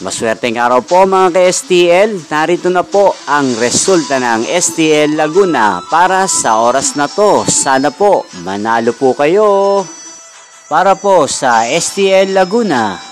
Maswerteng araw po mga ka-STL. Narito na po ang resulta ng STL Laguna para sa oras na to. Sana po manalo po kayo. Para po sa STL Laguna,